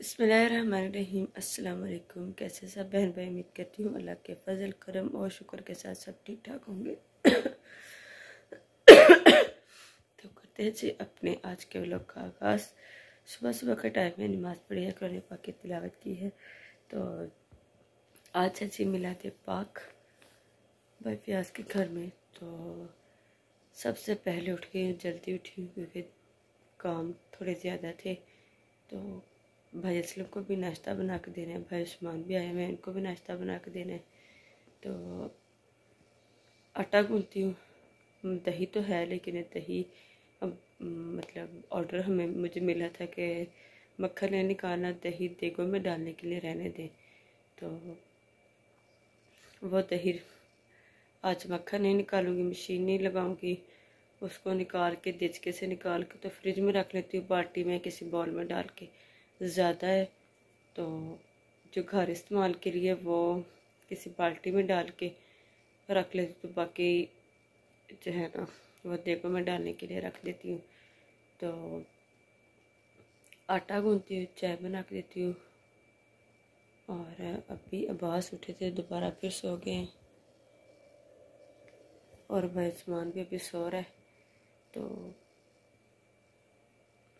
बसमीम अल्लाम कैसे सब बहन भाई, उम्मीद करती हूँ अल्लाह के फजल, करम और शुक्र के साथ सब ठीक ठाक होंगे। तो करते हैं जी अपने आज के व्लॉग का आगाज़। सुबह सुबह का टाइम में नमाज़ पढ़ी है, कुरान पाक की तिलावत की है। तो आज है जी मिलाद पाक भाई प्याज के घर में। तो सबसे पहले उठ गई जल्दी उठी क्योंकि काम थोड़े ज़्यादा थे। तो भाई असलम को भी नाश्ता बना के देना है, भाई उस्मान भी आए हैं, इनको भी नाश्ता बना के देना है। तो आटा गूंथती हूँ। दही तो है, लेकिन दही अब मतलब ऑर्डर हमें, मुझे मिला था कि मक्खन नहीं निकालना, दही देगों में डालने के लिए रहने दें। तो वो दही आज मक्खन नहीं निकालूँगी मशीन नहीं लगाऊँगी। उसको निकाल के, दिचके से निकाल के तो फ्रिज में रख लेती हूँ, बाल्टी में, किसी बॉल में डाल के। ज़्यादा है तो जो घर इस्तेमाल के लिए वो किसी बाल्टी में डाल के रख लेती तो बाकी जो है ना, वो देखो मैं डालने के लिए रख देती हूँ। तो आटा गूंथती हूँ, चाय बना के देती हूँ। और अभी अब्बास उठे थे, दोबारा फिर सो गए और भाई सामान भी अभी सो रहा है तो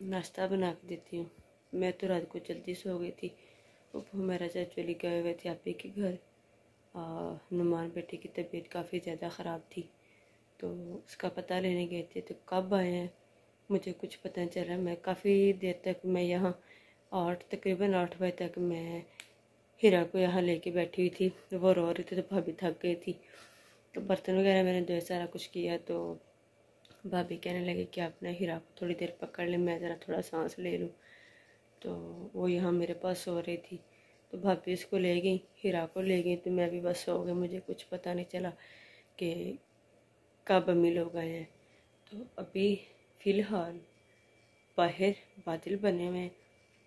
नाश्ता बना के देती हूँ। मैं तो रात को जल्दी सो गई थी। वो मेरा चली गए हुए थे आपी के घर। नुमान बेटे की तबीयत काफ़ी ज़्यादा ख़राब थी। तो उसका पता लेने गए थे तो कब आए हैं? मुझे कुछ पता नहीं चला मैं काफ़ी देर तक मैं यहाँ, आठ, तकरीबन आठ बजे तक मैं हीरा को यहाँ लेके बैठी हुई थी। वो रो रही थी तो भाभी थक गई थी। तो बर्तन वगैरह मैंने जो सारा कुछ किया तो भाभी कहने लगे कि आप ना हीरा को थोड़ी देर पकड़ लें, मैं ज़रा थोड़ा सांस ले लूँ। तो वो यहाँ मेरे पास सो रही थी। तो भाभी उसको ले गई, हीरा को ले गई तो मैं भी बस सो गई। मुझे कुछ पता नहीं चला कि कब अम्मी लोग आए हैं। तो अभी फ़िलहाल बाहर बादल बने हुए हैं।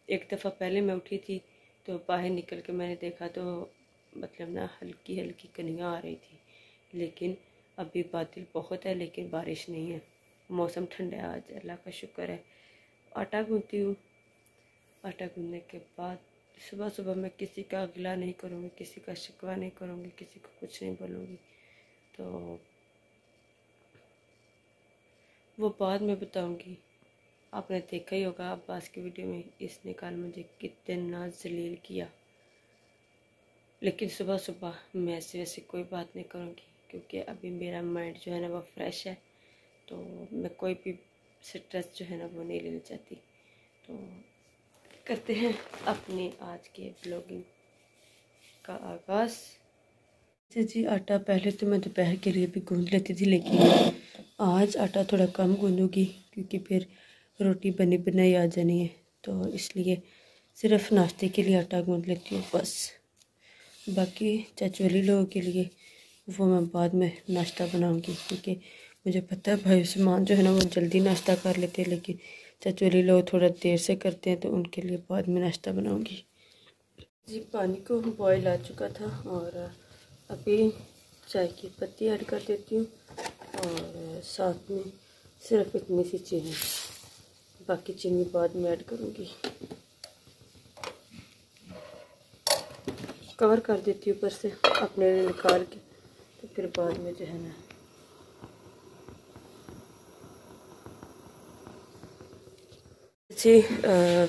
एक दफ़ा पहले मैं उठी थी तो बाहर निकल के मैंने देखा तो मतलब ना हल्की हल्की कनियाँ आ रही थी। लेकिन अभी बादल बहुत है, लेकिन बारिश नहीं है। मौसम ठंडा है, आज अल्लाह का शुक्र है। आटा गूंथती हूँ आटा गूंदने के बाद सुबह सुबह मैं किसी का गिला नहीं करूँगी, किसी का शिकवा नहीं करूँगी, किसी को कुछ नहीं बोलूँगी। तो वो बाद में बताऊँगी। आपने देखा ही होगा अब्बास की वीडियो में इसने कल मुझे कितना जलील किया। लेकिन सुबह सुबह मैं ऐसे वैसे कोई बात नहीं करूँगी, क्योंकि अभी मेरा माइंड जो है ना वो फ्रेश है तो मैं कोई भी स्ट्रेस जो है ना वो नहीं लेना चाहती। तो करते हैं अपने आज के ब्लॉगिंग का आगाज़। अच्छा जी, आटा पहले तो मैं दोपहर के लिए भी गूंद लेती थी, लेकिन आज आटा थोड़ा कम गूंदूँगी, क्योंकि फिर रोटी बनी बनाई आ जानी है। तो इसलिए सिर्फ़ नाश्ते के लिए आटा गूंद लेती हूँ, बस। बाकी चचोली लोगों के लिए वो मैं बाद में नाश्ता बनाऊँगी, क्योंकि मुझे पता है भाई, सामान जो है ना, वो जल्दी नाश्ता कर लेते हैं, लेकिन चचोली लोग थोड़ा देर से करते हैं तो उनके लिए बाद में नाश्ता बनाऊँगी। जी, पानी को बॉयल आ चुका था और अभी चाय की पत्ती ऐड कर देती हूँ और साथ में सिर्फ़ इतनी सी चीनी। बाकी चीनी बाद में ऐड करूँगी। कवर कर देती हूँ ऊपर से अपने निकाल के तो फिर बाद में जो है ना आ,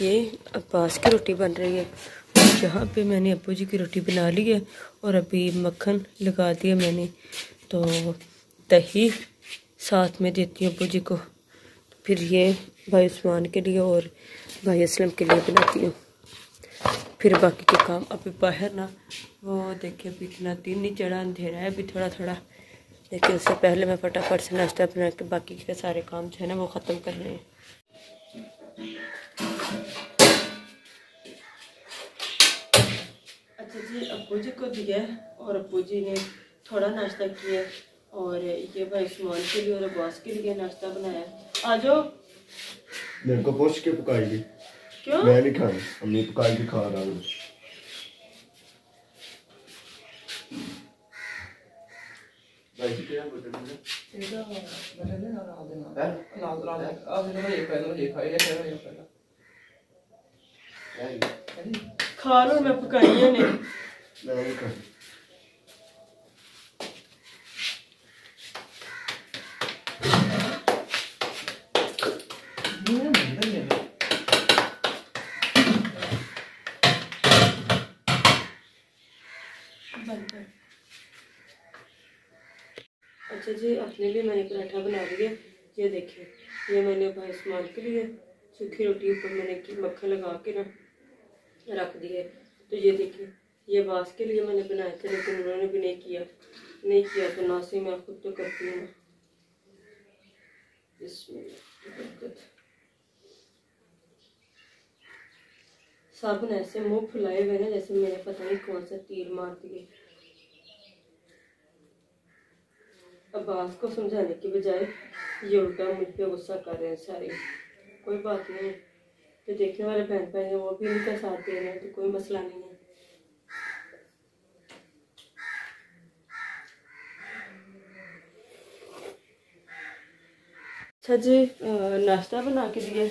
ये अब्बास की रोटी बन रही है। यहाँ पे मैंने अबू जी की रोटी बना ली है और अभी मक्खन लगा दिया मैंने। तो दही साथ में देती हूँ अबू जी को। फिर ये भाई उस्मान के लिए और भाई असलम के लिए बनाती हूँ। फिर बाकी के काम अभी बाहर ना वो देखिए अभी इतना दिन नहीं चढ़ा अंधेरा है अभी थोड़ा थोड़ा लेकिन उससे पहले मैं फटाफट से नाश्ता बना के बाकी के सारे काम जो है ना वो ख़त्म कर रहे हैं। अच्छा जी अबू जी को दिया और अबू जी ने थोड़ा नाश्ता किया और ये भाई स्मॉल के लिए और बॉस के लिए नाश्ता बनाया। आ जाओ। मेरे को पूछ के पकाएगी। क्यों? मैं नहीं खाना अम्मी पकाएगी खा रहा हूँ। Belki de bakabilirim. Şeyde Meren'in herhalde. Ben? Nazır abi. Az önce de yıkayalım, yıkayalım, yıkayalım, yıkayalım. Yani. Karar ve pıkan yine. Ben yıkayalım. जी, अपने लिए मैंने पराठा बना लिया। ये देखिए ये मैंने भाई इस्तेमाल के लिए सूखी रोटी ऊपर मैंने की, मक्खन लगा के ना रख दिए तो ये देखिए ये बास के लिए मैंने बनाए थे, लेकिन उन्होंने भी नहीं किया। नहीं किया तो ना से मैं खुद तो करती हूँ। इसमें साबुन ऐसे मुँह फुलाए हुए ना, जैसे मैंने पता नहीं कौन सा तीर मार दिए। अब्बास को समझाने की बजाय ये उल्टा मुझ पर गुस्सा कर रहे हैं सारे। कोई बात नहीं। जो देखने वाले बहन भाई हैं, वो भी उनका साथ दे रहे हैं तो कोई मसला नहीं है। अच्छा जी नाश्ता बना के दिया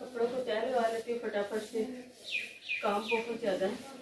कपड़ों को तैयार लगा लेती हूँ फटाफट से काम बहुत ज़्यादा है।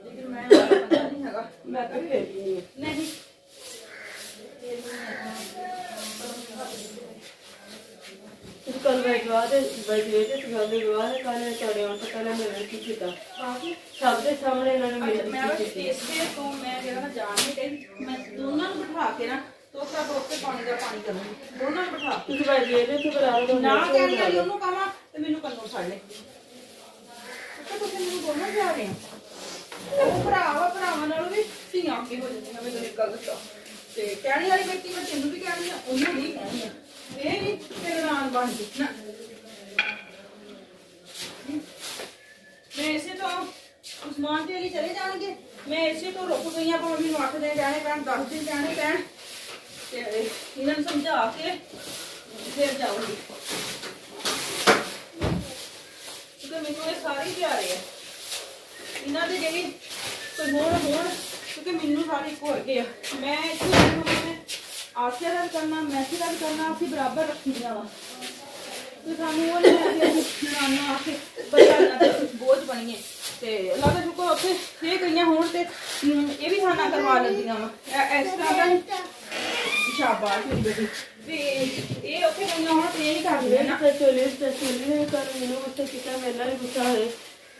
ਲੇਕਿਨ ਮੈਂ ਪਤਾ ਨਹੀਂ ਹੈਗਾ मैं तो फेर दी हूँ ਨਹੀਂ कल बैठवा दे बैठे थे कल विवाह है कल चढ़े और पता नहीं मैंने की किया ਬਾਕੀ सब दे सामने इन्होंने ਅੱਛਾ, मेरी ਮੈਂ ਉਹ की थी ਇਸ ਤੇ ਤੋਂ ਮੈਂ ਜਿਹੜਾ ਨਾ ਜਾਣ ਨਹੀਂ ਗਈ ਮੈਂ ਦੋਨਾਂ ਨੂੰ ਬਿਠਾ ਕੇ ਨਾ ਤੋਕਰਾ ਟੋਕ ਕੇ ਪਾਣੀ ਦਾ ਪਾਣੀ ਕਰੂੰਗੀ ਦੋਨਾਂ ਨੂੰ ਬਿਠਾ ਕੇ तुझे भाई ये थे तो बरा दो ਨਾ ਕਹਿਣ ਵਾਲੀ ਉਹਨੂੰ ਕਹਾਂ ਤੇ ਮੈਨੂੰ ਕੰਨੋਂ ਛੱਡ ਲੈ ਤੇ ਤੁਸੀਂ ਮੈਨੂੰ ਦੋਨੋਂ ਜਾ ਰਹੇ ਹੋ ਉਹ ਭਰਾ ਵਾ ਭਰਾਵਾਂ ਨਾਲ ਵੀ ਧੀਆਂ ਅੱਗੇ ਹੋ ਜਾਂਦੀਆਂ ਮੈਂ ਤੈਨੂੰ ਇੱਕ ਗੱਲ ਦੱਸਾਂ ਤੇ ਕਹਿਣ ਵਾਲੀ ਬੇਟੀ ਮੈਂ ਤੈਨੂੰ ਵੀ ਕਹਿਣੀ ਆ ਉਹਨੂੰ ਵੀ ਕਹਿਣੀ ਆ ਇਹ ਨਹੀਂ ਤੇਰੇ ਨਾਲ ਬਣ ਗਈ ਨਾ ਮੈਂ ਇਸੇ ਤੋਂ ਉਸਮਾਨ ਤੇ ਲਈ ਚਲੇ ਜਾਣਗੇ ਮੈਂ ਇਸੇ ਤੋਂ ਰੁਕ ਗਈਆਂ ਭਾਵੇਂ ਮੈਨੂੰ 8 ਦਿਨ ਜਾਣੇ ਪੈਣ 10 ਦਿਨ ਜਾਣੇ ਪੈਣ ਤੇ ਇਹਨਾਂ ਨੂੰ ਸਮਝਾ ਕੇ ਫਿਰ ਜਾਊਂਗੀ ਕਿਉਂਕਿ ਮੈਨੂੰ ਇਹ ਸਾਰੇ ਹੀ ਪਿਆਰੇ ਆ ਇਹਨਾਂ ਦੇ ਜਿਹੜੀ ਕੋਈ ਹੋਣ ਹੋਣ, ਕਿਉਂਕਿ ਮੈਨੂੰ ਸਾਰੇ ਇੱਕੋ ਵਰਗੇ ਆ। ਮੈਂ ਇੱਥੇ ਮੈਂ ਆਸਿਆ ਦਾ ਕਰਨਾ ਮੈਸੀ ਦਾ ਕਰਨਾ, ਅਸੀਂ ਬਰਾਬਰ ਰੱਖੀਆਂ ਵਾ। ਤੇ ਸਾਨੂੰ ਉਹ ਨਹੀਂ ਹੈ ਕਿ ਅਸੀਂ ਨਾਨਾ ਤੇ ਬੋਝ ਬਣੀਏ ਤੇ ਅੱਲਾਹ ਦਾ ਸ਼ੁਕਰ ਉੱਥੇ ਇਹ ਗਈਆਂ ਹੋਣ ਤੇ ਇਹ ਵੀ ਖਾਣਾ ਕਰਵਾ ਲੈਂਦੀਆਂ ਵਾ। ਇਸ ਤਰ੍ਹਾਂ ਦਾ ਸ਼ਾਬਾਸ਼ ਮੇਰੀ ਬੇਟੀ। ਤੇ ਇਹ ਉੱਥੇ ਗਈਆਂ ਹੋਣ ਤੇ ਇਹ ਨਹੀਂ ਕਰਦੀਆਂ ਨਾ ਤੇ ਚੋਲੀ ਤੇ ਚੋਲੀ ਕਰ ਮੈਨੂੰ ਉੱਥੇ ਕਿਤਾ ਮੇਰਾ ਵੀ ਗੁੱਸਾ ਹੋਏ।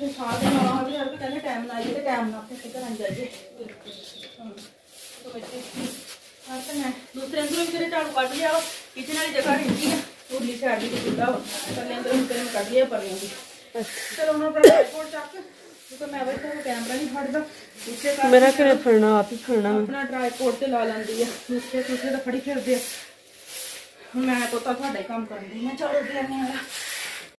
ਜਾਣਾ ਸ਼ੁਰੂ ਹੋ ਜਾਣਾ ਵਾ ਪਤਾ ਤੁਹਾਨੂੰ ਪਤਾ ਇਹ ਸਾਲ ਦੇ ਨਵਾਂ ਹਰ ਹਰ ਕਹਿੰਦੇ ਟਾਈਮ ਨਾਲ ਆਈਏ ਤੇ ਟਾਈਮ ਨਾਲ ਆਪਣੇ ਘਰਾਂ ਜਾਈਏ ਹਾਂ ਤਾਂ ਬੱਚੇ ਹਾਂ ਤਾਂ ਮੈਂ ਦੂਸਰੇ ਅੰਦਰੋਂ ਵੀ ਤੇਰੇ ਝਾੜੂ ਕੱਢ ਲਿਆ ਵਾ ਕਿਚਨ ਵਾਲੀ ਜਗ੍ਹਾ ਰਹਿੰਦੀ ਆ ਉਰਲੀ ਸਾਈਡ ਦੀ ਕੁੱਤਾ ਵਾ ਥੱਲੇ ਅੰਦਰੋਂ ਵੀ ਤੇਰੇ ਮੈਂ ਕੱਢ ਲਿਆ ਪਰ ਦੀ ਚਲੋ ਹੁਣ ਆਪਣਾ ਟ੍ਰਾਈਪੋਡ ਚੱਕ ਕਿਉਂਕਿ ਮੈਂ ਬੈਠਾ ਹਾਂ ਕੈਮਰਾ ਨਹੀਂ ਫੜਦਾ ਇੱਥੇ ਕਰ ਮੇਰਾ ਕਿਵੇਂ ਫੜਨਾ ਆਪ ਹੀ ਫੜਨਾ ਆਪਣਾ ਟ੍ਰਾਈਪੋਡ ਤੇ ਲਾ ਲੈਂਦੀ ਆ ਦੂਸਰੇ ਦੂਸਰੇ ਤਾਂ ਫੜੀ ਫਿਰਦੇ ਆ ਹੁਣ ਮੈਂ ਪੋਤਾ ਤੁਹਾਡਾ ਹੀ ਕੰਮ ਕਰਨ ਦੀ ਮੈਂ ਚਲੋ ਦੇ ਆਨੇ ਆ